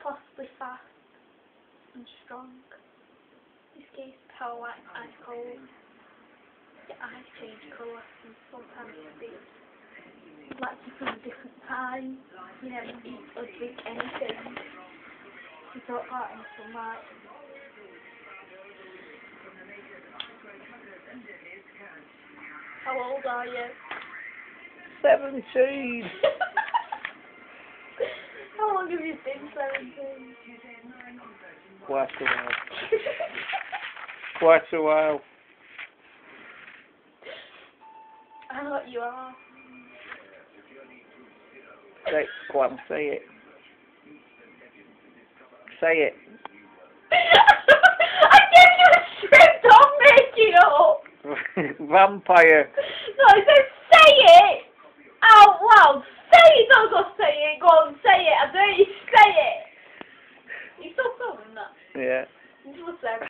possibly fast and strong. This gives power like ice cold. Your eyes change colour and sometimes see like you from a different time. You never eat or drink anything. You don't out in sunlight. How old are you? Seventeen. Have you been 17? Quite a while. Quite a while. I know what you are. Say, go on, say it. Say it. I gave you a script, don't make it up! Vampire. No, I said say it out loud. Say it, don't go say it. Go on, say it. You say it. You still filming that? Yeah. You just